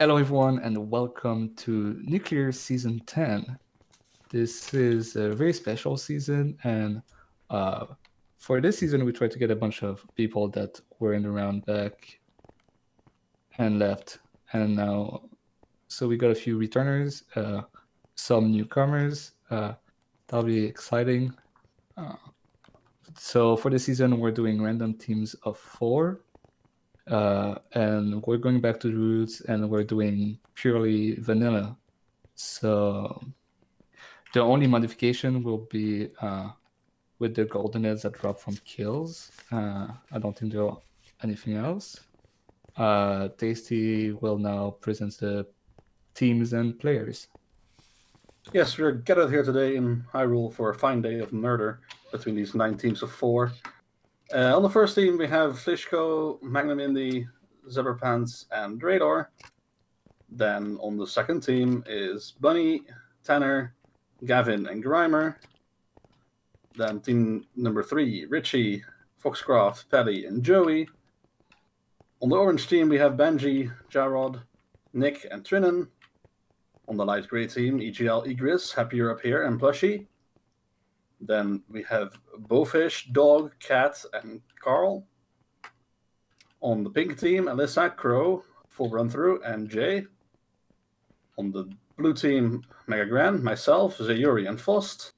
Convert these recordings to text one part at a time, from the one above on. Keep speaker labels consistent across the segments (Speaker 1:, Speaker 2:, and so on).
Speaker 1: Hello, everyone, and welcome to Nuclear Season 10. This is a very special season, and uh, for this season, we tried to get a bunch of people that were in the round back and left. And now, so we got a few returners, uh, some newcomers. Uh, that'll be exciting. Uh, so for this season, we're doing random teams of four. Uh, and we're going back to the roots and we're doing purely vanilla. So the only modification will be uh, with the golden heads that drop from kills. Uh, I don't think there's anything else. Uh, Tasty will now present the teams and players.
Speaker 2: Yes, we're gathered here today in Hyrule for a fine day of murder between these nine teams of four. Uh, on the first team, we have Fishko, Magnam Indie, Zebra Pants, and Radar. Then on the second team is Bunny, Tanner, Gavin, and Grimer. Then team number three, Richie, Foxcroft, Paddy, and Joey. On the orange team, we have Benji, Jahrod, Nick, and Trinan. On the light gray team, EGL, Igris, Happy Up Here, and Plushy. Then we have Bowfish, Dog, Cat, and Carl. On the pink team, Alyssa, Crow, full run through, and Jay. On the blue team, MegaGran, myself, Zayuri, and Fost.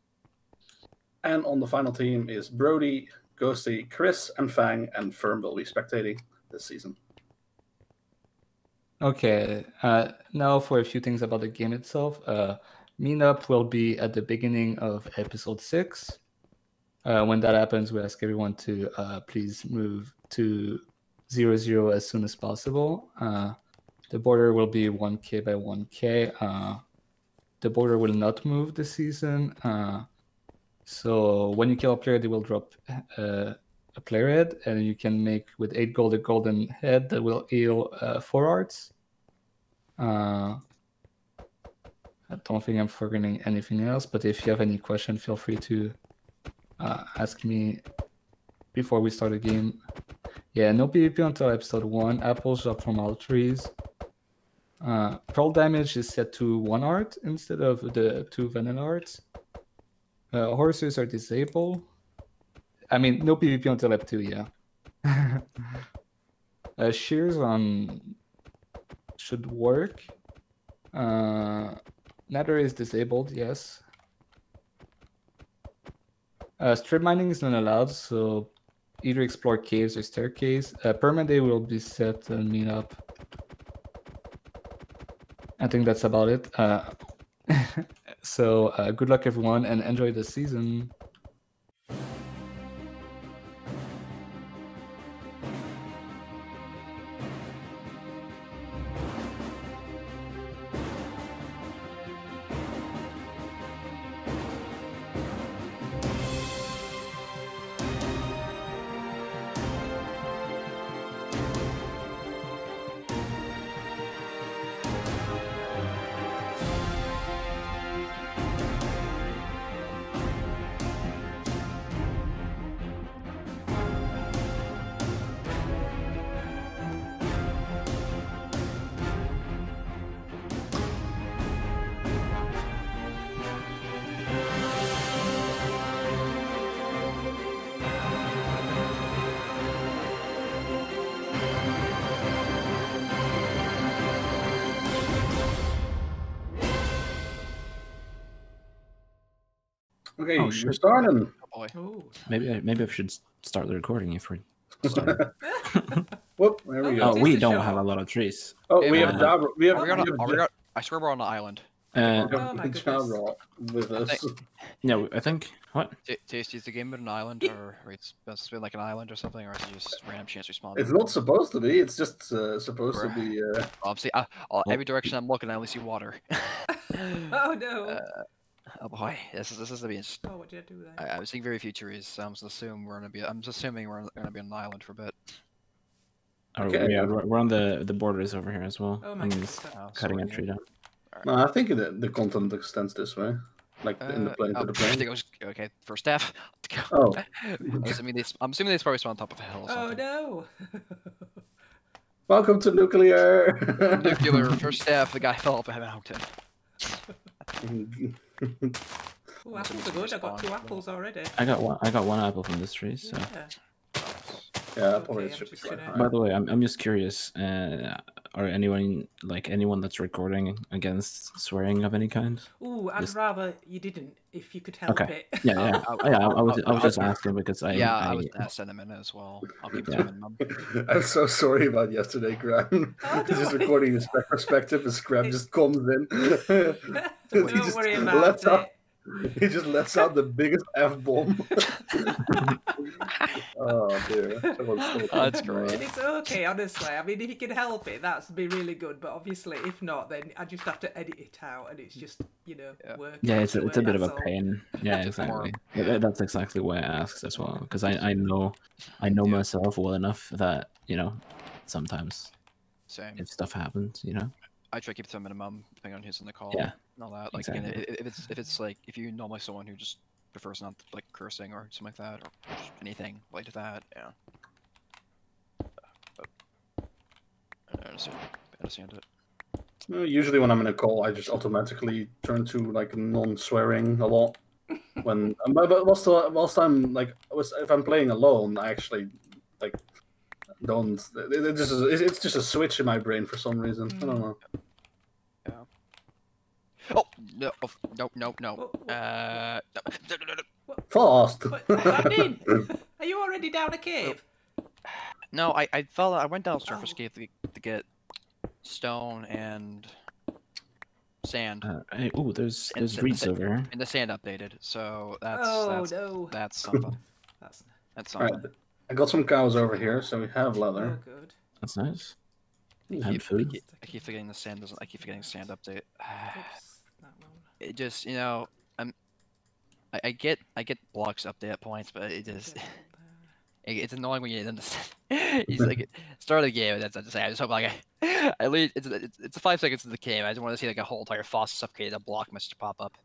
Speaker 2: And on the final team is Brody, Ghosty, Chris, and Fang, and Firm will be spectating this season.
Speaker 1: Okay, uh, now for a few things about the game itself. Uh, meetup will be at the beginning of episode six. Uh, when that happens, we ask everyone to uh, please move to zero zero as soon as possible. Uh, the border will be 1k by 1k. Uh, the border will not move this season. Uh, so when you kill a player, they will drop uh, a player head, and you can make with eight gold a golden head that will heal four arts. I don't think I'm forgetting anything else, but if you have any question, feel free to uh, ask me before we start the game. Yeah, no PvP until episode 1. Apples drop from all trees. Uh, pearl damage is set to 1 art instead of the 2 vanilla arts. Uh, horses are disabled. I mean, no PvP until ep 2, yeah. uh, shears on should work. Uh, Nether is disabled, yes. Uh, strip mining is not allowed, so either explore caves or staircase. Uh, will be set and meet up. I think that's about it. Uh, so uh, good luck everyone and enjoy the season.
Speaker 2: Okay, oh, we're starting.
Speaker 3: Oh, boy. Maybe I, maybe I should start the recording if we're.
Speaker 2: Whoop! There we
Speaker 3: go. Oh, we don't have a lot of trees.
Speaker 2: Oh, we have job. We have.
Speaker 4: Are we on a, are we on, I swear we're on an island.
Speaker 3: Uh,
Speaker 2: oh my job with us.
Speaker 3: No, I think what?
Speaker 4: Tasty, is the game an island, or, or it's supposed to be like an island or something, or is it just random chance respawn?
Speaker 2: It's not supposed to be. It's just uh, supposed to be. Uh...
Speaker 4: Obviously, uh, every direction I'm looking, I only see water.
Speaker 5: oh no.
Speaker 4: Uh, Oh boy, this is this is gonna be. Interesting.
Speaker 5: Oh, what did I do then?
Speaker 4: I, I was seeing very futurist. So I'm just assuming we're gonna be. I'm assuming we're gonna be on an island for a bit.
Speaker 3: Okay. yeah, we're on the the borders over here as well.
Speaker 5: Oh my
Speaker 3: I'm just oh, cutting a tree down.
Speaker 2: Right. No, I think the, the content extends this way, like uh, in the plane
Speaker 4: uh,
Speaker 2: to the plane. I
Speaker 4: think it was okay. First staff.
Speaker 2: Oh.
Speaker 4: I'm assuming they. I'm assuming they probably spawn on top of a hill. Or
Speaker 5: oh no.
Speaker 2: Welcome to nuclear.
Speaker 4: Nuclear first staff. The guy fell off a mountain.
Speaker 5: Ooh, apples are good. I got two apples already.
Speaker 3: I got one. I got one apple from this tree. So.
Speaker 5: Yeah.
Speaker 2: Yeah,
Speaker 5: Okay,
Speaker 2: probably should be quite
Speaker 5: gonna-
Speaker 2: high.
Speaker 3: By the way, I'm I'm just curious. Uh, are anyone like anyone that's recording against swearing of any kind?
Speaker 5: Ooh, I'd
Speaker 3: This-
Speaker 5: rather you didn't if you could help
Speaker 3: Okay.
Speaker 5: it.
Speaker 3: Yeah, yeah,
Speaker 4: I'll-
Speaker 3: Oh, yeah. I, I was
Speaker 4: I'll-
Speaker 3: I was
Speaker 4: I'll-
Speaker 3: just asking because I
Speaker 4: yeah,
Speaker 3: I,
Speaker 4: I was gonna him in as well. I'll keep
Speaker 3: Yeah.
Speaker 4: yeah. minimum.
Speaker 2: I'm so sorry about yesterday, Graham.
Speaker 5: Oh,
Speaker 2: He's just recording his perspective as Graham just comes in.
Speaker 5: Don't
Speaker 2: He just
Speaker 5: worry about
Speaker 2: out-
Speaker 5: it.
Speaker 2: He just lets out the biggest F bomb. oh dear. That so
Speaker 4: Oh, that's
Speaker 2: funny.
Speaker 4: great.
Speaker 5: It's okay, honestly. I mean, if you can help it, that's be really good. But obviously, if not, then I just have to edit it out, and it's just you know
Speaker 4: Yeah.
Speaker 5: work.
Speaker 3: yeah, it's a, it's a bit of a
Speaker 5: all.
Speaker 3: pain. Yeah, exactly. Yeah, that's exactly why I asked as well because I I know I know
Speaker 4: Yeah.
Speaker 3: myself well enough that you know sometimes
Speaker 4: Same.
Speaker 3: if stuff happens, you know.
Speaker 4: I try to keep it to a minimum, depending on who's on the call.
Speaker 3: Yeah.
Speaker 4: And all that. Like, again,
Speaker 3: Exactly.
Speaker 4: i- if it's if it's like if you normally someone who just prefers not like cursing or something like that, or anything like that, yeah. But I understand. I understand it.
Speaker 2: Uh, Usually when I'm in a call, I just automatically turn to like non-swearing a lot. When um, but but whilst, uh, whilst I'm like was- if I'm playing alone, I actually like don't. It, it just it's it's just a switch in my brain for some reason. I don't know.
Speaker 4: Oh no! Oh, no! No! No!
Speaker 5: What- what-
Speaker 4: Uh, no. no, no, no, no.
Speaker 2: Fast.
Speaker 5: What's happening? Are you already down a cave?
Speaker 4: No, I I fell. I went down surface
Speaker 5: Oh.
Speaker 4: cave to, to get stone and sand,
Speaker 3: Uh, hey, oh, there's
Speaker 4: And
Speaker 3: there's
Speaker 4: the-
Speaker 3: reeds
Speaker 4: the-
Speaker 3: over here.
Speaker 4: and the sand updated. So that's
Speaker 5: oh
Speaker 4: that's
Speaker 5: no.
Speaker 4: that's something.
Speaker 5: That's
Speaker 4: That's something.
Speaker 2: right, I got some cows over here, so we have leather.
Speaker 5: oh
Speaker 2: leather.
Speaker 5: good.
Speaker 3: That's nice.
Speaker 4: I
Speaker 3: And
Speaker 4: keep, I
Speaker 3: food.
Speaker 4: keep, I keep forgetting the sand doesn't. I keep forgetting sand update.
Speaker 5: Oops, that one.
Speaker 4: It just you know I'm. I, I get I get blocks update at points, but it just it, it's annoying when you didn't understand. He's like start of the game. That's what I say. I just hope like I, at least it's it's, it's five seconds of the game. I just want to see like a whole entire fossil suffocated a block message pop up.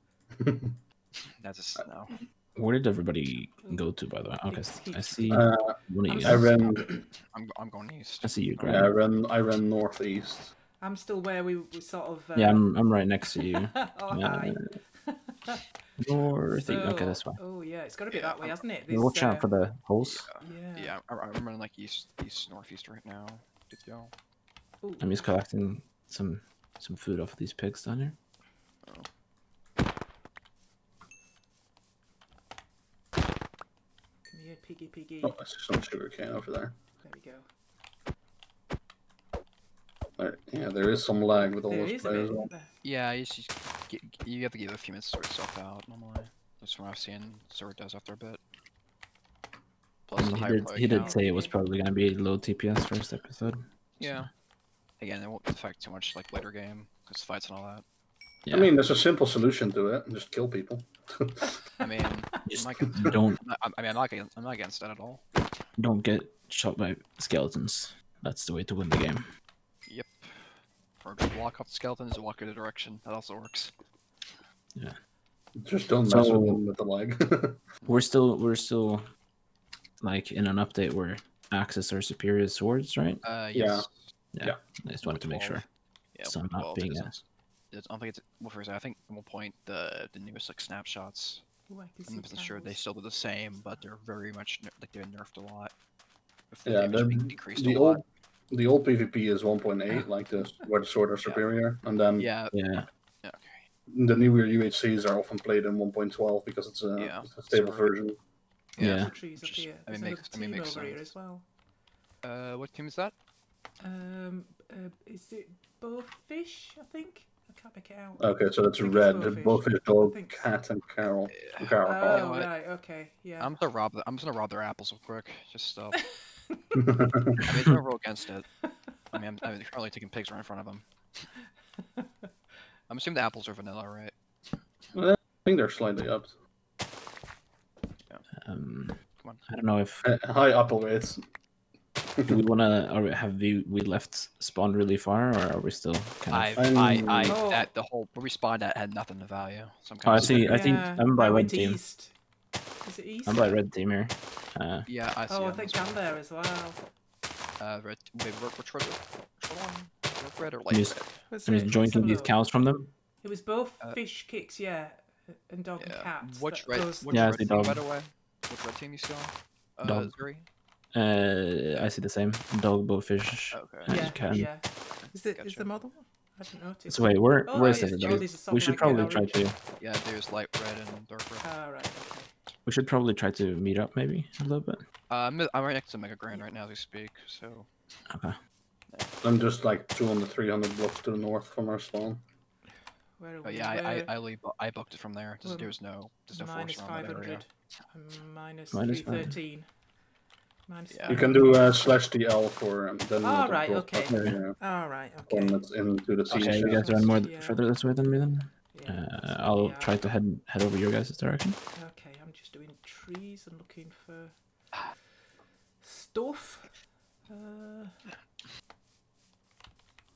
Speaker 4: That's just no.
Speaker 3: Where did everybody go to, by the way? Okay, I see
Speaker 2: Uh,
Speaker 3: one of you
Speaker 2: I
Speaker 3: guys.
Speaker 2: ran.
Speaker 4: I'm I'm going east.
Speaker 3: I see you,
Speaker 2: Yeah, I
Speaker 3: Greg.
Speaker 2: ran. I ran northeast.
Speaker 5: I'm still where we, we sort of. Uh...
Speaker 3: Yeah, I'm I'm right next to you.
Speaker 5: oh,
Speaker 3: Yeah,
Speaker 5: hi.
Speaker 3: North. Okay, this way.
Speaker 5: Oh yeah, it's got to be
Speaker 4: Yeah,
Speaker 5: that way,
Speaker 4: I'm-
Speaker 5: hasn't it?
Speaker 3: Yeah, watch out
Speaker 5: uh,
Speaker 3: for the holes.
Speaker 5: Yeah.
Speaker 4: Yeah, I, I'm running like east east northeast right now. Good to go.
Speaker 5: Ooh,
Speaker 3: I'm just collecting some some food off of these pigs down here.
Speaker 5: Come here, piggy, piggy.
Speaker 2: Oh, I see some sugar cane over there.
Speaker 5: There we go.
Speaker 2: There, yeah, there is some lag with all
Speaker 5: There
Speaker 2: those players.
Speaker 5: bit.
Speaker 2: on.
Speaker 5: there.
Speaker 4: Yeah, you just get, you have to give it a few minutes to sort itself out normally. That's from what I've seen. sort it does after a bit. Plus
Speaker 3: And
Speaker 4: the
Speaker 3: he did, he did say it was probably gonna be low TPS first episode.
Speaker 4: Yeah. Again, it won't affect too much like later game because fights and all that.
Speaker 3: Yeah.
Speaker 2: I mean, there's a simple solution to it. Just kill people.
Speaker 4: I mean,
Speaker 3: Just
Speaker 4: I'm not against,
Speaker 3: don't
Speaker 4: I I mean, I'm not against, I'm not against that at all.
Speaker 3: don't get shot by skeletons. That's the way to win the game.
Speaker 4: Yep. Or just walk off the skeletons and walk in a direction. That also works. Yeah.
Speaker 2: Just don't mess
Speaker 3: So-
Speaker 2: with them with the lag.
Speaker 3: We're still we're still like in an update where axes are superior swords, right?
Speaker 4: Uh,
Speaker 2: Yeah.
Speaker 4: yes.
Speaker 3: I just wanted to make sure.
Speaker 4: Yeah,
Speaker 3: So I'm not being
Speaker 4: is- I don't think it's well. First, I think at one point the the newest like snapshots.
Speaker 5: Ooh, I can
Speaker 4: I'm not sure they still do the same, but they're very much like they're nerfed a lot. With the
Speaker 2: yeah,
Speaker 4: damage
Speaker 2: the,
Speaker 4: being decreased
Speaker 2: the
Speaker 4: a lot.
Speaker 2: Old the old PvP is 1.8, like the where the sword are superior, and then
Speaker 4: Yeah.
Speaker 3: Yeah.
Speaker 4: yeah, Okay.
Speaker 2: the newer UHCs are often played in 1.12 because it's a,
Speaker 4: Yeah,
Speaker 2: it's a stable
Speaker 4: sorry.
Speaker 2: version.
Speaker 3: Yeah.
Speaker 5: There's trees up here.
Speaker 4: I mean,
Speaker 5: There's
Speaker 4: makes- I mean, makes
Speaker 5: over here
Speaker 4: sense.
Speaker 5: as well.
Speaker 4: Uh, what team is that?
Speaker 5: Um, uh, is it Bowfish? I think. I can't make it out.
Speaker 2: Okay, so that's
Speaker 5: it's
Speaker 2: red.
Speaker 5: Bowfish.
Speaker 2: Both his dog,
Speaker 5: so.
Speaker 2: cat, and Carol.
Speaker 4: Yeah.
Speaker 2: Carol.
Speaker 4: you
Speaker 5: Oh right, okay, yeah.
Speaker 4: I'm gonna rob. The, I'm just gonna rob their apples real quick. Just uh, I
Speaker 2: Oh.
Speaker 4: mean, there's no rule against it. I mean, I'm, I'm currently taking pigs right in front of them. I'm assuming the apples are vanilla, right?
Speaker 2: I think they're slightly up.
Speaker 3: Um,
Speaker 4: Come on.
Speaker 3: I don't know if
Speaker 2: Uh, High apple rates.
Speaker 3: do we wanna or have we we left spawn really far or are we still
Speaker 4: I,
Speaker 3: kind of
Speaker 4: I,
Speaker 2: I'm-
Speaker 4: I,
Speaker 5: Oh.
Speaker 4: at the whole where we spawned at had nothing of value. So I'm
Speaker 3: Oh, I
Speaker 4: kind of
Speaker 3: see. I think
Speaker 5: Yeah,
Speaker 3: I'm by
Speaker 5: I
Speaker 3: red
Speaker 5: went
Speaker 3: team.
Speaker 5: East. Is it east?
Speaker 3: I'm by red team here. Uh,
Speaker 4: Yeah, I see.
Speaker 5: Oh, I think I'm there as well.
Speaker 4: Uh, red. Wait, what, which red? Which one? Dark red or light
Speaker 3: Yes.
Speaker 4: red?
Speaker 3: I'm just
Speaker 5: let's
Speaker 3: jointing
Speaker 5: have a
Speaker 3: these cows from them.
Speaker 5: It was both
Speaker 4: Uh,
Speaker 5: fish kicks, yeah, and dog and
Speaker 4: Yeah.
Speaker 5: cats.
Speaker 4: Which red?
Speaker 5: those-
Speaker 4: Which
Speaker 3: Yeah, I
Speaker 4: red
Speaker 3: see
Speaker 4: team, by the way? Which red team you still on? Uh,
Speaker 3: Dog.
Speaker 4: Zuri?
Speaker 3: Uh, I see the same dog, bowfish.
Speaker 4: Okay.
Speaker 3: and
Speaker 5: yeah,
Speaker 3: cat.
Speaker 5: yeah. Is it is
Speaker 4: Gotcha.
Speaker 5: the model one? I didn't notice.
Speaker 3: So wait, where
Speaker 5: Oh,
Speaker 3: where's
Speaker 5: yeah,
Speaker 3: the
Speaker 5: oh,
Speaker 3: dog?
Speaker 5: these are
Speaker 3: We should
Speaker 5: like
Speaker 3: probably try to.
Speaker 4: Yeah, there's light red and dark red.
Speaker 5: Ah, right. Okay.
Speaker 3: We should probably try to meet up maybe a little bit.
Speaker 4: Uh, I'm, I'm right next to MegaGran right now as we speak, so
Speaker 3: Okay.
Speaker 2: I'm just like 200, 300 blocks to the north from our spawn.
Speaker 5: Where are
Speaker 4: but
Speaker 5: we?
Speaker 4: yeah, I I, I, leave, I booked it from there. There's,
Speaker 5: Well,
Speaker 4: there's no there's no
Speaker 5: minus
Speaker 4: force around that area.
Speaker 5: 500. and Minus
Speaker 3: Minus
Speaker 5: 313. Minus
Speaker 4: Yeah.
Speaker 2: You can do uh, slash DL for um, then the
Speaker 5: right, okay.
Speaker 2: button, yeah,
Speaker 5: All right.
Speaker 2: one
Speaker 5: Okay.
Speaker 2: that's into the sea
Speaker 3: Okay, you guys run more
Speaker 5: Yeah.
Speaker 3: further this way than me then.
Speaker 5: Yeah,
Speaker 3: Uh, I'll
Speaker 5: yeah,
Speaker 3: try to head head over your guys' direction.
Speaker 5: Okay, I'm just doing trees and looking for stuff. Uh,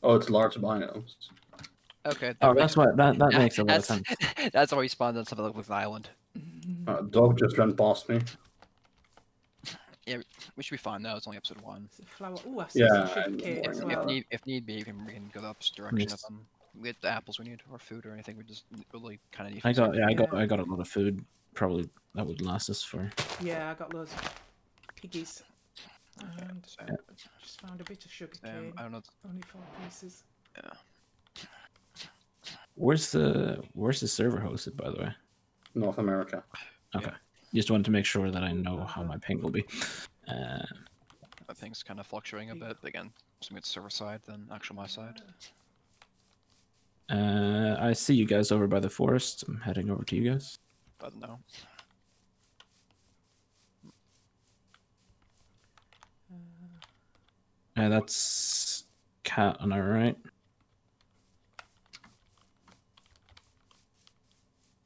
Speaker 2: Oh, it's large biomes.
Speaker 4: Okay.
Speaker 3: Oh,
Speaker 4: there
Speaker 3: that's
Speaker 4: go.
Speaker 3: what that that makes a lot of sense.
Speaker 4: That's why we spawned on something that looks like an island.
Speaker 2: Uh, dog just ran past me.
Speaker 4: Yeah, we should be fine now. It's only episode one.
Speaker 5: is it flower? Oh, I see
Speaker 2: Yeah,
Speaker 5: some
Speaker 2: and-
Speaker 5: sugar cane
Speaker 4: If,
Speaker 5: as
Speaker 4: if need if need be, we can, we can go the opposite direction
Speaker 3: Yes.
Speaker 4: of them. We get the apples we need or food or anything. We just really kind of need.
Speaker 3: I got yeah, I got
Speaker 5: Yeah.
Speaker 3: I got a lot of food. Probably that would last us for.
Speaker 5: Yeah, I got loads of piggies. And
Speaker 4: same.
Speaker 5: just found a bit of sugar cane.
Speaker 4: Um, I don't know.
Speaker 5: Only four pieces. Yeah.
Speaker 3: Where's the where's the server hosted by the way?
Speaker 2: North America.
Speaker 3: Okay. Just wanted to make sure that I know how my ping will be. Uh,
Speaker 4: I think it's kind of fluctuating a bit. Again, some it's server side than actual my side.
Speaker 3: uh, I see you guys over by the forest. I'm heading over to you guys.
Speaker 4: I don't know.
Speaker 3: Uh, that's cat on our right.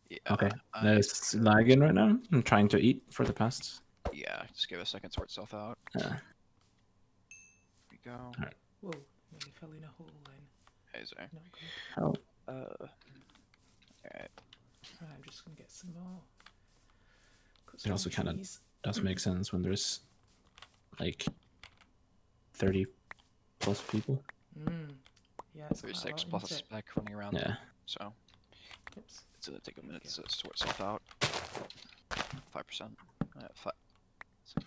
Speaker 4: Yeah,
Speaker 3: Okay,
Speaker 4: uh,
Speaker 3: That's lagging right now. I'm trying to eat for the past.
Speaker 4: yeah. Just give it a second to sort itself out.
Speaker 3: Yeah.
Speaker 4: Here we go.
Speaker 5: Whoa, nearly fell in a hole then.
Speaker 4: Hey, there.
Speaker 5: Not good.
Speaker 3: how
Speaker 4: Uh, alright.
Speaker 5: Right, I'm just gonna get some more. Cut
Speaker 3: It also kinda-
Speaker 5: trees.
Speaker 3: does make sense when there's like thirty plus people.
Speaker 5: Mm. Yeah, it's quite a
Speaker 4: 36
Speaker 5: lot,
Speaker 4: plus a spec running around.
Speaker 3: Yeah.
Speaker 4: So
Speaker 5: Oops.
Speaker 4: it's gonna take a minute to sort itself out. Five percent. Uh, five. I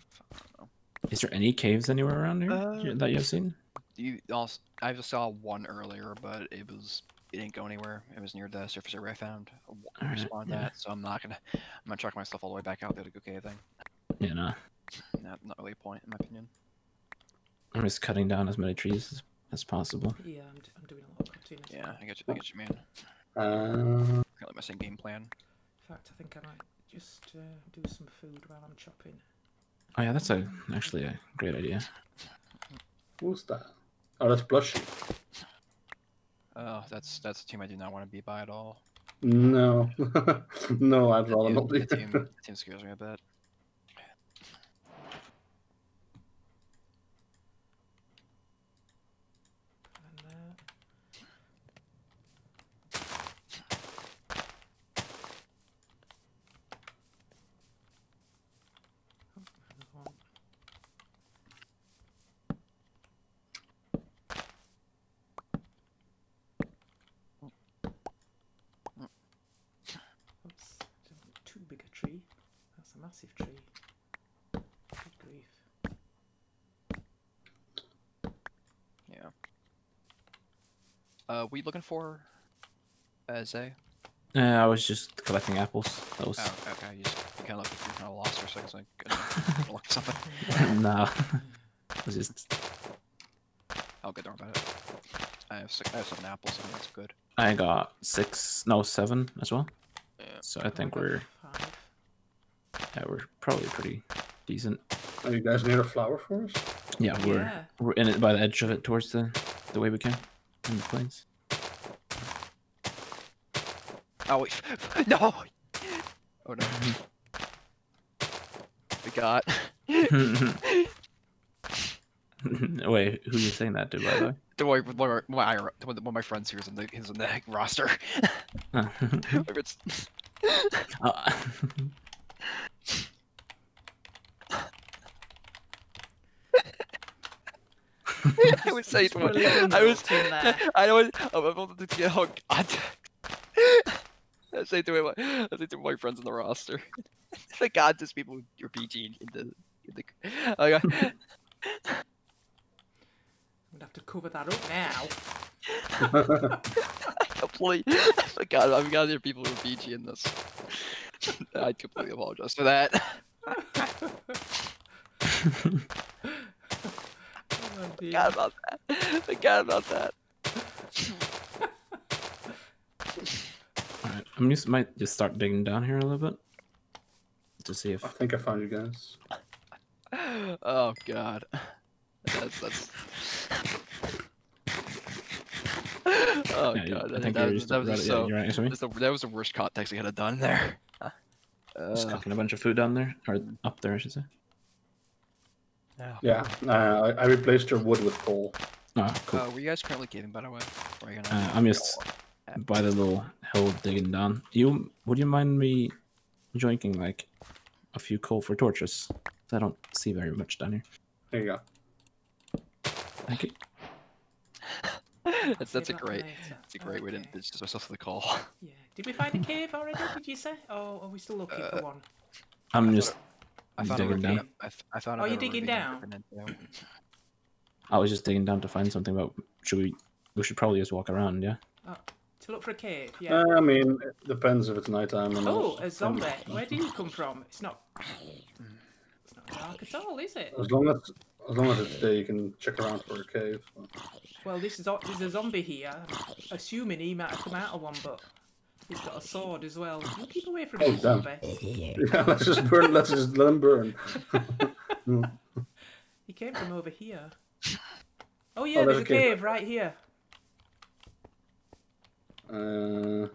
Speaker 4: don't.
Speaker 3: Is there any caves anywhere around here
Speaker 4: Uh,
Speaker 3: that you've seen?
Speaker 4: You also, I just saw one earlier, but it was it didn't go anywhere. It was near the surface area I found. I w-
Speaker 3: Alright,
Speaker 4: respawned
Speaker 3: yeah.
Speaker 4: at, so I'm not gonna I'm gonna truck myself all the way back out there to go caving.
Speaker 3: Yeah, no.
Speaker 4: Not not really a point in my opinion.
Speaker 3: I'm just cutting down as many trees as, as possible.
Speaker 5: Yeah, I'm, d- I'm doing a lot of cutting.
Speaker 4: Yeah. I get you. I get you, man.
Speaker 2: Uh,
Speaker 4: Got like my same game plan.
Speaker 5: In fact, I think I might just uh, do some food while I'm chopping.
Speaker 3: Oh yeah, that's a actually a great idea.
Speaker 2: who's that? Oh, that's Plushy.
Speaker 4: Oh, that's that's a team I do not want to be by at all.
Speaker 2: No, no, I'd rather not be.
Speaker 4: the team, team scares me a bit.
Speaker 5: And uh, oh, another one. Oops, don't want too big a tree. That's a massive tree. Good grief.
Speaker 4: Yeah. Uh, we looking for uh, Zay?
Speaker 3: Uh, I was just collecting apples. That was
Speaker 4: Oh, okay. You, just, you kind of look like you kind of lost for a second. So I look something.
Speaker 3: no. I was just
Speaker 4: I'll get darn about it. I have six, I have seven apples. I think that's good.
Speaker 3: I got six, no seven as well.
Speaker 4: Yeah.
Speaker 3: So I think
Speaker 5: got
Speaker 3: we're
Speaker 5: five.
Speaker 3: Yeah we're probably pretty decent.
Speaker 2: Are you guys near a flower forest?
Speaker 3: Yeah, we're
Speaker 5: Yeah.
Speaker 3: we're in it by the edge of it towards the the way we can in the plains.
Speaker 4: Oh wait, no! Oh no. we got.
Speaker 3: Wait, who are you saying that to by the way?
Speaker 4: Don't worry, one of my, my- my friends here is in the is in the roster.
Speaker 3: Oh. Uh,
Speaker 4: I was saying to
Speaker 5: Put
Speaker 4: my,
Speaker 5: little
Speaker 4: I was. I know, I wanted to get oh god. I say to my, I say to my friends in the roster, the god, just people you're PG in the, in the, I got,
Speaker 5: I'm gonna have to cover that up now.
Speaker 4: completely, the god, I've got there people who are PG in this. I completely apologize for that. Forgot about that. Forgot about that.
Speaker 3: Alright, I'm just might just start digging down here a little bit to see if
Speaker 2: I think I found you guys.
Speaker 4: Oh god. That's that's. Oh
Speaker 3: yeah,
Speaker 4: god,
Speaker 3: I think
Speaker 4: that,
Speaker 3: you're
Speaker 4: was-
Speaker 3: just
Speaker 4: that was
Speaker 3: right,
Speaker 4: just
Speaker 3: yeah,
Speaker 4: so.
Speaker 3: right next to me.
Speaker 4: that's the- that was the worst context I could have done there.
Speaker 3: Just
Speaker 4: Uh,
Speaker 3: cooking a bunch of food down there, or up there, I should say.
Speaker 2: Yeah, uh, I, I replaced your wood with coal.
Speaker 3: Oh, cool.
Speaker 4: uh, were you guys currently gaming, by the way? Are you gonna?
Speaker 3: Uh, I'm just by the little hill digging down. You would you mind me joining like a few coal for torches? I don't see very much down here.
Speaker 2: There you go.
Speaker 3: Thank you.
Speaker 4: that's, that's a
Speaker 5: Save that
Speaker 4: great. That's a great way to
Speaker 5: Okay.
Speaker 4: ditch myself to the call.
Speaker 5: Yeah. Did we find a cave already? Did you say? Oh, are we still looking
Speaker 4: Uh,
Speaker 5: for one?
Speaker 3: I'm just
Speaker 4: I found
Speaker 3: digging
Speaker 4: a
Speaker 3: down.
Speaker 4: ravine. I, f- I found.
Speaker 5: Oh, you're digging down?
Speaker 3: I was just digging down to find something. But should we? We should probably just walk around. Yeah.
Speaker 5: To look for a cave? Yeah.
Speaker 2: Uh, I mean, it depends if it's nighttime or not.
Speaker 5: oh, a zombie. Where do you come from? It's not. It's not dark at all, is it?
Speaker 2: As long as as long as it's day, you can check around for a cave.
Speaker 5: Well, this is there's a zombie here. I'm assuming he might have come out of one, but he's got a sword as well. You keep away from
Speaker 2: Oh,
Speaker 5: me,
Speaker 2: damn.
Speaker 5: zombie.
Speaker 2: Yeah, let's just burn. Let's just let him burn.
Speaker 5: He came from over here. Oh yeah,
Speaker 2: Oh,
Speaker 5: there's
Speaker 2: there's
Speaker 5: a
Speaker 2: a cave.
Speaker 5: cave right here.
Speaker 2: Uh,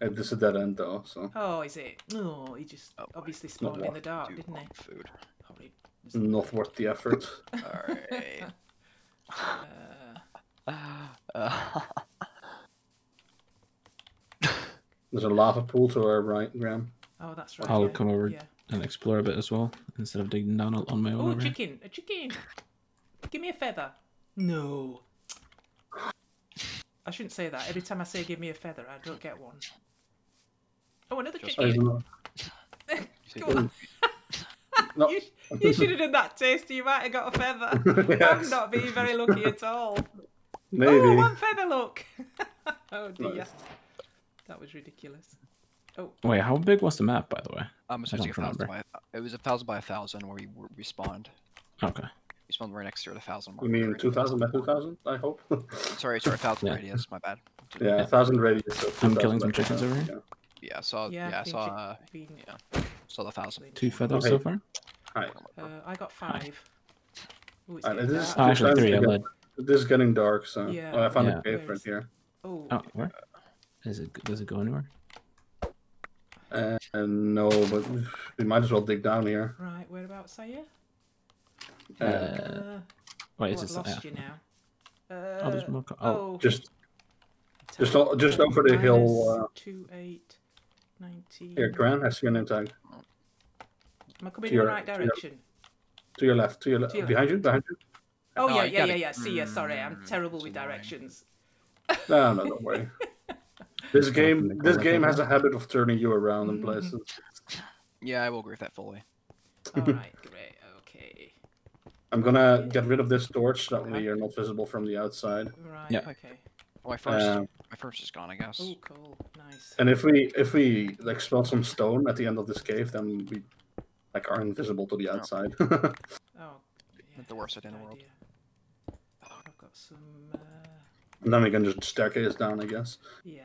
Speaker 2: and this is a dead end though, so
Speaker 5: Oh, is it? No, he just
Speaker 4: Oh,
Speaker 5: obviously spawned in the dark, didn't he?
Speaker 4: want Food.
Speaker 5: Horrid.
Speaker 2: not worth the effort.
Speaker 4: Alright.
Speaker 5: Uh,
Speaker 4: uh,
Speaker 2: There's a lava pool to our right, Graham.
Speaker 5: oh, that's right.
Speaker 3: I'll
Speaker 5: yeah,
Speaker 3: come over
Speaker 5: Yeah.
Speaker 3: and explore a bit as well instead of digging down on- on my own.
Speaker 5: Oh,
Speaker 3: over here.
Speaker 5: chicken! A chicken! Give me a feather. No. I shouldn't say that. Every time I say give me a feather, I don't get one. Oh, another
Speaker 4: Just-
Speaker 5: chicken! Come on. You, you should have done that tasty. You might have got a feather. I'm not being very lucky at all.
Speaker 2: Maybe.
Speaker 5: Oh, one feather, look. oh dear.
Speaker 2: Nice.
Speaker 5: That was ridiculous. Oh,
Speaker 3: Wait, how big was the map, by the way?
Speaker 4: I'm
Speaker 3: I
Speaker 4: essentially a thousand by.
Speaker 3: remember.
Speaker 4: It was a thousand by a thousand where we were- we spawned.
Speaker 3: Okay.
Speaker 4: We spawned right next to the thousand.
Speaker 2: You mean 2000 by 2000, I hope?
Speaker 4: Sorry, sorry, thousand
Speaker 3: Yeah.
Speaker 4: radius. My bad.
Speaker 2: yeah, 1000 radius. So
Speaker 3: I'm killing some chickens over here.
Speaker 4: Yeah, I saw.
Speaker 5: yeah.
Speaker 4: Yeah, I saw.
Speaker 5: chick-
Speaker 4: Uh,
Speaker 5: been-
Speaker 4: yeah, saw the thousand.
Speaker 3: Two feathers
Speaker 2: Okay.
Speaker 3: so far.
Speaker 2: Yeah. Hi.
Speaker 5: Uh, I got five. Ooh, it's
Speaker 2: Uh, this is-
Speaker 3: Oh, actually, three. I
Speaker 2: like a-
Speaker 3: lied.
Speaker 2: This is getting dark, so
Speaker 5: Yeah.
Speaker 2: oh, I found
Speaker 3: Yeah.
Speaker 2: a cave right here.
Speaker 5: Oh,
Speaker 3: Oh, where? Is it? Does it go anywhere?
Speaker 2: Uh, no, but we might as well dig down here.
Speaker 5: right. Whereabouts are you?
Speaker 2: Uh,
Speaker 5: Uh,
Speaker 3: Wait,
Speaker 5: oh,
Speaker 3: is
Speaker 5: I've
Speaker 3: this?
Speaker 5: lost
Speaker 3: yeah.
Speaker 5: you now. Uh,
Speaker 3: Oh, there's more. co- Oh,
Speaker 5: oh,
Speaker 2: just just
Speaker 5: tell-
Speaker 2: o- just over the hill,
Speaker 5: minus
Speaker 2: uh,
Speaker 5: Two eight nineteen.
Speaker 2: here, Gran, I see your name tag.
Speaker 5: Am I coming
Speaker 2: to
Speaker 5: in the
Speaker 2: your-
Speaker 5: right direction?
Speaker 2: To your left, to your left,
Speaker 5: To your
Speaker 2: behind you, behind you.
Speaker 5: Oh
Speaker 4: No,
Speaker 5: yeah,
Speaker 4: you
Speaker 5: yeah, yeah, yeah. See ya. Sorry, I'm
Speaker 4: Mm,
Speaker 5: terrible with directions.
Speaker 2: No, no, don't worry. This game, this game has a habit of turning you around in
Speaker 5: Mhm.
Speaker 2: places.
Speaker 4: Yeah, I will agree with that fully.
Speaker 5: All right, great. Okay.
Speaker 2: I'm gonna get rid of this torch that way you're not visible from the outside.
Speaker 5: Right.
Speaker 3: Yeah.
Speaker 5: Okay.
Speaker 4: Oh, my first,
Speaker 2: Uh,
Speaker 4: my first is gone, I guess.
Speaker 5: Oh, cool. Nice.
Speaker 2: and if we if we like spell some stone at the end of this cave, then we like are invisible to the outside.
Speaker 5: Oh. Yeah,
Speaker 4: the worst
Speaker 5: good
Speaker 4: idea in the world.
Speaker 5: idea. I've got some. Uh,
Speaker 2: and then we can just staircase down, I guess.
Speaker 5: yeah.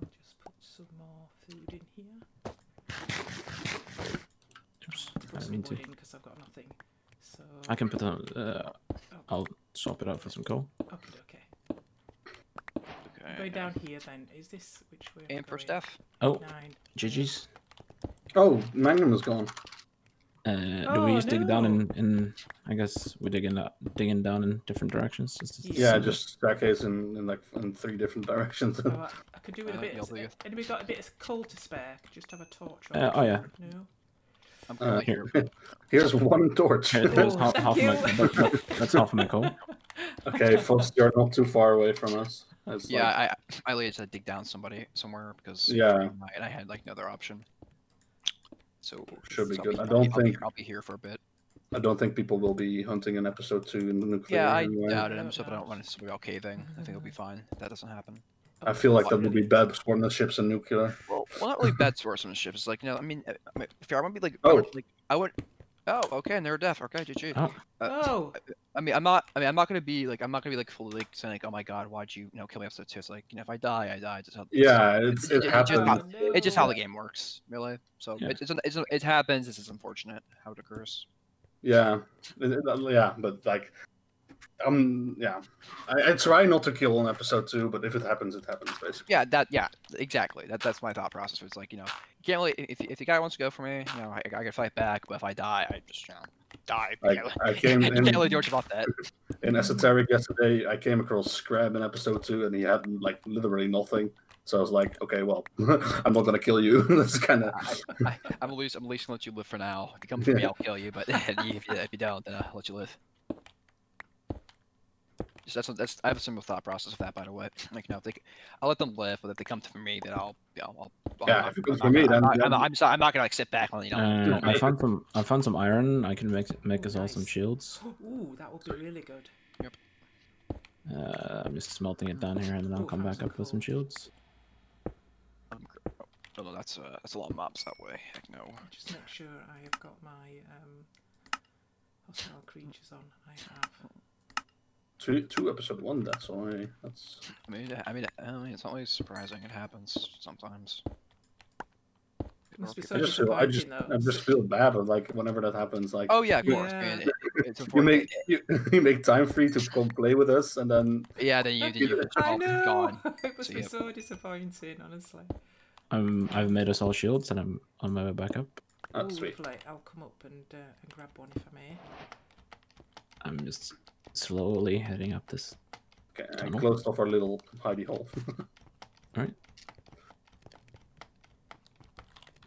Speaker 5: I'll just put some more food in here.
Speaker 3: oops.
Speaker 5: Put
Speaker 3: I
Speaker 5: some
Speaker 3: mean
Speaker 5: wood
Speaker 3: to.
Speaker 5: in because I've got nothing. So.
Speaker 3: I can put on. Uh, I'll swap it out for some coal.
Speaker 5: Okay. Okay.
Speaker 4: Okay.
Speaker 5: Going down here then. Is this which way? am I
Speaker 4: Aim for
Speaker 5: going?
Speaker 4: Steph.
Speaker 3: Oh,
Speaker 5: Nine.
Speaker 3: GG's.
Speaker 2: Oh, Magnam is gone.
Speaker 3: Uh, do we
Speaker 5: Oh,
Speaker 3: just dig down
Speaker 5: no.
Speaker 3: in, in? I guess we digging up, digging down in different directions. Just to
Speaker 2: Yeah,
Speaker 3: see-
Speaker 2: just staircase in, in like in three different directions.
Speaker 5: Oh, I, I could do with a
Speaker 4: Uh,
Speaker 5: bit. Of, anybody got a bit of coal to spare? Could just have a torch.
Speaker 3: Uh, oh, yeah.
Speaker 5: No.
Speaker 4: I'm
Speaker 2: Uh,
Speaker 4: gonna
Speaker 3: here.
Speaker 2: Here's one torch.
Speaker 3: Here, there's
Speaker 5: Oh,
Speaker 3: half, half my.
Speaker 5: you.
Speaker 3: that- that- that's half of my coal.
Speaker 2: Okay, folks, you're not too far away from us. It's
Speaker 4: Yeah,
Speaker 2: like-
Speaker 4: I I later to dig down somebody somewhere because
Speaker 2: Yeah.
Speaker 4: and I had like another option. So
Speaker 2: Should be
Speaker 4: so
Speaker 2: good. I
Speaker 4: I'll
Speaker 2: don't
Speaker 4: I'll
Speaker 2: think-
Speaker 4: I'll be here for a bit.
Speaker 2: I don't think people will be hunting in episode two in the nuclear.
Speaker 4: Yeah, I
Speaker 2: anyway.
Speaker 4: doubt it.
Speaker 5: Yeah,
Speaker 4: I'm so I don't want to be all caving. I think it'll be fine. if That doesn't happen.
Speaker 2: I feel like that would be bad for the ships and nuclear.
Speaker 4: Well, well, not really bad swordsmanship. It's like you know, I mean, uh, I mean, if I want to be like,
Speaker 2: Oh.
Speaker 4: I would, like, I would. Oh, okay, and they're deaf. Okay, GG.
Speaker 3: Oh.
Speaker 5: Oh,
Speaker 4: I mean, I'm not. I mean, I'm not gonna be like, I'm not gonna be like fully like saying like, oh my god, why'd you, you know, kill me episode two? It's like, you know, if I die, I die. Just how,
Speaker 2: Yeah, it's
Speaker 4: it-
Speaker 2: it
Speaker 4: it just
Speaker 2: happens.
Speaker 4: it's just how the game works, really. So
Speaker 3: Yeah.
Speaker 4: it, it's, it's it happens. This is unfortunate how it occurs.
Speaker 2: Yeah, It- it- yeah, but like, um, yeah, I, I try not to kill on episode two, but if it happens, it happens basically.
Speaker 4: Yeah, that. Yeah, exactly. That that's my thought process. It's like, you know, you can't really. If if the guy wants to go for me, you know, I, I can fight back. But if I die, I just you know, die.
Speaker 2: Like I came in
Speaker 4: can't really do much about that.
Speaker 2: in esoteric yesterday. I came across Scrab in episode two, and he had like literally nothing. So I was like, okay, well, I'm not gonna kill you. That's kind of
Speaker 4: I, I, I'm at least I'm at least gonna let you live for now. If you come for me, I'll kill you. But if you, if you don't, then I'll let you live. Just that's that's I have a similar thought process with that, by the way. Like, you know, if they, c- I'll let them live, but if they come for me, then I'll, you know, I'll. I'll
Speaker 2: Yeah,
Speaker 4: I'm
Speaker 2: if it comes
Speaker 4: not-
Speaker 2: for me,
Speaker 4: I'm
Speaker 2: then-
Speaker 4: not, I'm,
Speaker 2: then-
Speaker 4: not, I'm, just, I'm not gonna like sit back and you know.
Speaker 3: Uh, I found some. I found some iron. I can make make
Speaker 5: Oh,
Speaker 3: us all some shields.
Speaker 5: ooh, that would be really good.
Speaker 3: Uh, I'm just smelting it down here, and then I'll
Speaker 5: Oh,
Speaker 3: come back
Speaker 5: some
Speaker 3: up with some shields.
Speaker 4: I'm oh, no, no, that's uh, that's a lot of mobs that way. Heck no.
Speaker 5: I'll just make sure I have got my um, hostile creatures on. I have.
Speaker 2: Two two episode one. That's why. That's
Speaker 4: I mean, I mean, I mean, it's always surprising. It happens sometimes.
Speaker 5: It must be
Speaker 4: Okay.
Speaker 5: so
Speaker 2: I just feel I just. I just feel bad of like whenever that happens. Like
Speaker 4: Oh yeah, of course.
Speaker 5: Yeah.
Speaker 4: mean, it, it's
Speaker 2: you make you, you make time for you to come play with us, and then
Speaker 4: Yeah, then you, then you just
Speaker 5: I
Speaker 4: oh,
Speaker 5: know.
Speaker 4: gone.
Speaker 5: it must
Speaker 4: So,
Speaker 5: be
Speaker 4: yeah.
Speaker 5: so disappointing, honestly.
Speaker 3: I'm. I've made us all shields, and I'm on my way back up.
Speaker 2: that's
Speaker 5: Ooh,
Speaker 2: sweet.
Speaker 5: lovely. I'll come up and uh, and grab one if I may.
Speaker 3: I'm just slowly heading up this.
Speaker 2: Okay, I closed off our little hidey hole. All right.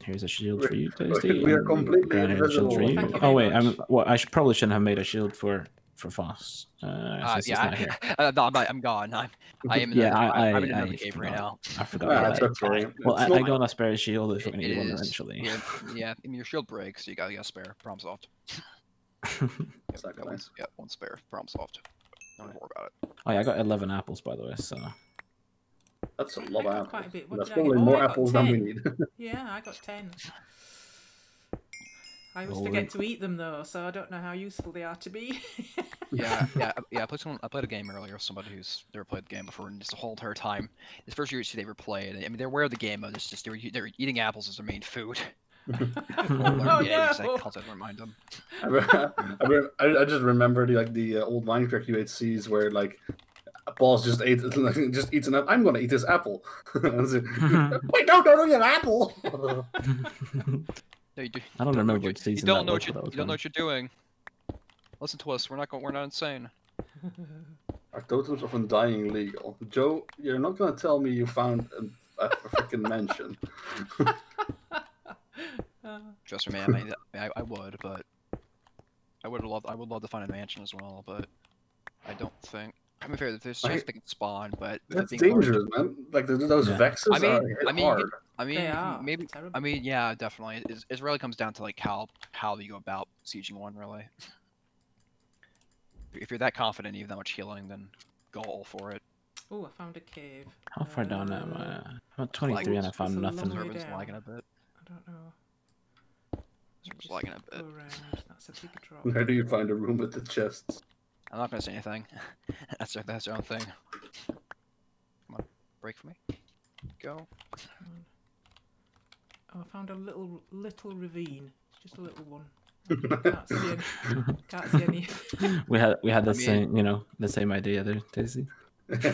Speaker 3: Here's a shield for you,
Speaker 2: We-
Speaker 3: Tasty.
Speaker 2: we are completely
Speaker 3: Granite a shield for
Speaker 2: invisible.
Speaker 3: you.
Speaker 5: Thank you
Speaker 3: Oh
Speaker 5: very
Speaker 3: wait, I'm. Well, I should, probably shouldn't have made a shield for for Foss. Uh,
Speaker 4: Uh, yeah,
Speaker 3: not.
Speaker 4: I, no, I'm, not- I'm gone. I'm, I am in
Speaker 3: Yeah,
Speaker 4: the,
Speaker 3: I-
Speaker 4: I, am in
Speaker 3: I-
Speaker 4: another
Speaker 3: I
Speaker 4: cave right
Speaker 3: forgot.
Speaker 4: now.
Speaker 3: I forgot.
Speaker 2: Yeah,
Speaker 3: about
Speaker 2: it's
Speaker 3: that.
Speaker 2: okay.
Speaker 3: Well,
Speaker 2: It's
Speaker 3: I, I got a spare shield if we
Speaker 4: It
Speaker 3: need one eventually.
Speaker 4: Yeah, yeah, I mean, your shield breaks, so you got, you got a spare. Problem solved. Yep, got
Speaker 2: Exactly.
Speaker 4: one, s- yeah, one spare. Problem solved. Don't worry about it.
Speaker 3: oh yeah, I got 11 apples by the way. So
Speaker 2: That's a lot
Speaker 5: I
Speaker 2: of
Speaker 5: got quite a bit. What
Speaker 2: That's
Speaker 5: did I get?
Speaker 2: probably
Speaker 5: Oh,
Speaker 2: more
Speaker 5: I got
Speaker 2: apples than we need.
Speaker 5: Yeah, I got ten. I always forget to eat them though, so I don't know how useful they are to be.
Speaker 4: Yeah, yeah, I- yeah. I played some, I played a game earlier with somebody who's never played the game before, and just the whole entire time, the first year they ever played. I mean, they're aware of the game, but it's just they're they were eating apples as their main food.
Speaker 5: Oh
Speaker 4: yeah, just,
Speaker 5: no!
Speaker 4: like, constantly remind them.
Speaker 2: I, re- I, re- I, I just remembered the, like the uh, old Minecraft UHCs where like boss just ate like, just eats an apple. I'm gonna eat this apple. It's like, Wait, no, don't eat an apple.
Speaker 4: No, you do.
Speaker 3: I don't
Speaker 4: know
Speaker 3: remember
Speaker 4: what
Speaker 3: which
Speaker 4: you, you don't know what you, you don't know what you're doing. Listen to us. We're not going. We're not insane.
Speaker 2: Are totems of undying legal? Joe, you're not gonna tell me you found a, a freaking mansion.
Speaker 5: Uh,
Speaker 4: Trust me, I mean, I, I would, but I would love. I would love to find a mansion as well, but I don't think. I mean, fair. There's
Speaker 2: I-
Speaker 4: chance they can spawn, but with
Speaker 2: That's
Speaker 4: being hard
Speaker 2: dangerous, man. Like those
Speaker 3: Yeah.
Speaker 2: vexes
Speaker 4: I mean-
Speaker 2: are hit
Speaker 4: I mean, you
Speaker 2: hard.
Speaker 4: I mean,
Speaker 5: they
Speaker 4: maybe. I mean, yeah, definitely. It, it really comes down to like how how you go about sieging one, really. If you're that confident, you have that much healing, then go all for it.
Speaker 5: oh, I found a cave.
Speaker 3: How far down am I?
Speaker 5: Uh,
Speaker 3: I'm at 23 and I found nothing.
Speaker 5: long way
Speaker 4: Server's
Speaker 5: down.
Speaker 4: lagging a bit.
Speaker 5: I don't know.
Speaker 4: Server's
Speaker 5: Just
Speaker 4: lagging a bit.
Speaker 5: That's a big drop.
Speaker 2: Where do you find a room with the chests?
Speaker 4: I'm not gonna say anything. that's their, that's their own thing. Come on, break for me. Go.
Speaker 5: Oh, I found a little little ravine. It's just a little one. Can't see any. Can't see any.
Speaker 3: we had we had the
Speaker 4: I mean-
Speaker 3: same, you know, the same idea there, Daisy.
Speaker 5: Let's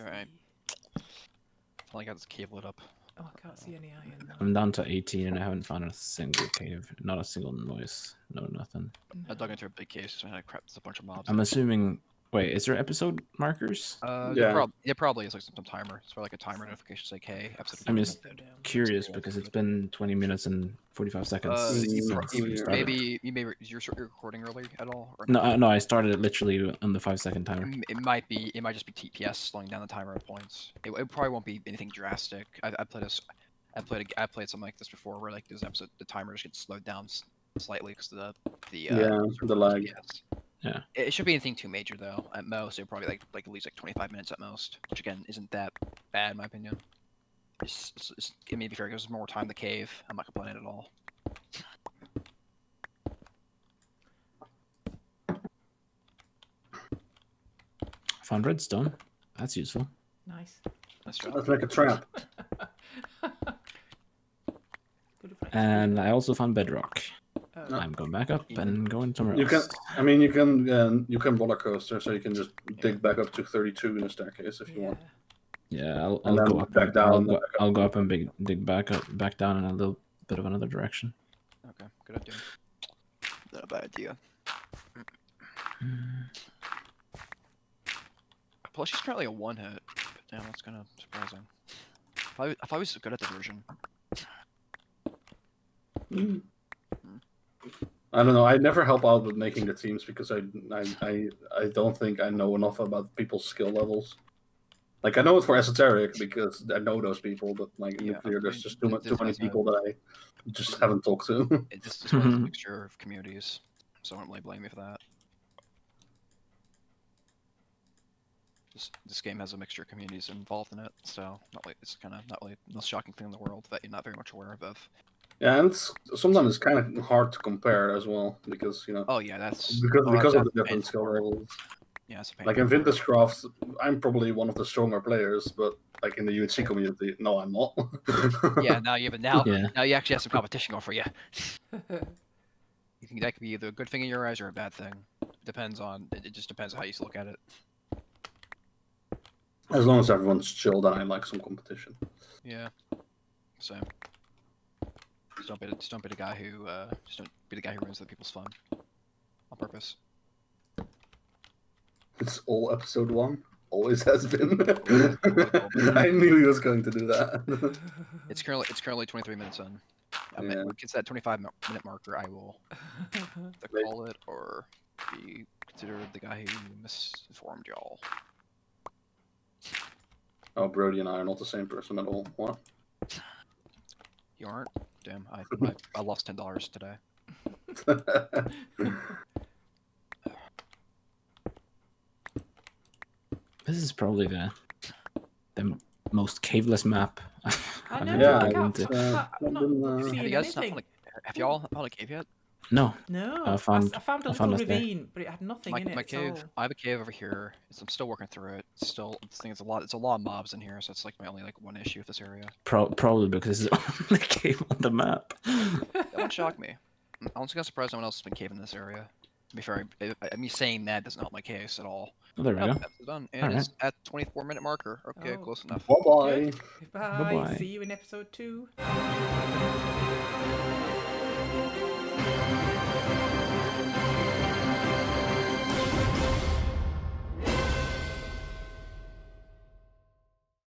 Speaker 4: Alright.
Speaker 5: see.
Speaker 4: I got this cave lit up.
Speaker 5: Oh, I can't see any iron. though.
Speaker 3: I'm down to 18 and I haven't found a single cave, not a single noise, no nothing.
Speaker 4: I dug into a big cave, so I had crap. A bunch of mobs.
Speaker 3: I'm assuming Wait, is there episode markers?
Speaker 4: Uh,
Speaker 2: Yeah.
Speaker 4: yeah. Prob- it probably is like some, some timer. It's probably like a timer notification. It's like, hey, episode.
Speaker 3: I'm just
Speaker 5: Go down.
Speaker 3: curious because it's been 20 minutes and 45 seconds
Speaker 4: Uh,
Speaker 2: you- you-
Speaker 4: Maybe you may is your your recording early at all? Or
Speaker 3: No, uh, no, I started it literally on the five second timer.
Speaker 4: It might be. It might just be TPS slowing down the timer at points. It, it probably won't be anything drastic. I, I played this. I played. A, I played something like this before, where like this episode, the timer just gets slowed down slightly because the the uh,
Speaker 2: Yeah,
Speaker 4: sort
Speaker 2: the lag.
Speaker 4: TPS.
Speaker 3: Yeah.
Speaker 4: It, it should be anything too major though. At most, it'll probably like like at least like 25 minutes at most, which again isn't that bad in my opinion. It's, it's, it's, it may be fair because there's more time in the cave. I'm not complaining at all.
Speaker 3: Found redstone. That's useful.
Speaker 5: Nice.
Speaker 4: That's true.
Speaker 2: Let's make a trap.
Speaker 3: And I also found bedrock.
Speaker 5: Oh,
Speaker 3: I'm going back up and going somewhere
Speaker 2: You can. I mean, you can, uh, you can roller coaster, so you can just dig back up to 32 in a staircase if you
Speaker 5: yeah.
Speaker 2: want.
Speaker 3: Yeah, I'll, I'll go up.
Speaker 2: back
Speaker 3: and-
Speaker 2: down,
Speaker 3: I'll go,
Speaker 2: back up.
Speaker 3: I'll go up and big, dig back up, back down in a little bit of another direction.
Speaker 4: Okay, good idea. Not a bad idea. Plus, she's currently a one hit. But damn, that's kind of surprising. If I, if I was good at the version,
Speaker 2: I don't know. I never help out with making the teams because I, I, I, I don't think I know enough about people's skill levels. Like I know it for esoteric because I know those people, but like
Speaker 4: Yeah,
Speaker 2: nuclear,
Speaker 4: I
Speaker 2: there's just too much, too many people that I just haven't talked to.
Speaker 4: it just this a mixture of communities, so I don't really blame you for that. This, this game has a mixture of communities involved in it, so not like it's kind of not really the most shocking thing in the world that you're not very much aware of.
Speaker 2: Yeah, and it's, sometimes it's kind of hard to compare as well because you know
Speaker 4: Oh yeah, that's
Speaker 2: because
Speaker 4: oh,
Speaker 2: because of the different
Speaker 4: pain
Speaker 2: skill levels.
Speaker 4: Yeah, it's a pain
Speaker 2: Like in
Speaker 4: it.
Speaker 2: Vintage Craft, I'm probably one of the stronger players, but like in the UHC community, no, I'm not.
Speaker 4: yeah, now you have now
Speaker 3: Yeah.
Speaker 4: now you actually have some competition going for you. You think that could be either a good thing in your eyes or a bad thing. Depends on it, it just depends how you look at it.
Speaker 2: As long as everyone's chill, then I like some competition.
Speaker 4: Yeah. So just don't be the, just don't be the guy who uh just don't be the guy who ruins other people's fun on purpose.
Speaker 2: It's all episode one. Always has been. I knew he was going to do that.
Speaker 4: It's currently it's currently 23 minutes in. I mean,
Speaker 2: Yeah.
Speaker 4: when it gets that 25 minute marker, I will call it or be considered the guy who misinformed y'all.
Speaker 2: oh, Brody and I are not the same person at all. What?
Speaker 4: You aren't? Damn, I I, I lost ten dollars today.
Speaker 3: This is probably the the most caveless map
Speaker 5: I
Speaker 3: I've
Speaker 5: know.
Speaker 3: ever
Speaker 2: Yeah,
Speaker 5: I
Speaker 3: been into.
Speaker 2: uh,
Speaker 5: I'm not
Speaker 2: uh,
Speaker 4: Have you guys not
Speaker 5: anything.
Speaker 4: found a, have y'all found a cave yet?
Speaker 3: No,
Speaker 5: No,
Speaker 3: I
Speaker 5: I
Speaker 3: found-
Speaker 5: I found a
Speaker 3: I found
Speaker 5: little
Speaker 3: us there.
Speaker 5: ravine, but it had nothing
Speaker 4: My,
Speaker 5: in it.
Speaker 4: my cave.
Speaker 5: all.
Speaker 4: I have a cave over here. It's, I'm still working through it. It's still, this thing is a lot. It's a lot of mobs in here, so it's like my only like one issue with this area.
Speaker 3: pro- probably because it's the only cave on the map.
Speaker 4: That won't shock me. I'm honestly kind of surprised no one else has been caving in this area. To be fair, I, I, me saying that doesn't help my case at all.
Speaker 3: Oh, there we
Speaker 4: Oh,
Speaker 3: go.
Speaker 4: done, and
Speaker 3: Alright.
Speaker 4: it's at 24 minute marker. Okay,
Speaker 5: Oh.
Speaker 4: close enough.
Speaker 2: Bye bye.
Speaker 5: Goodbye.
Speaker 3: Bye-bye.
Speaker 5: See you in episode two.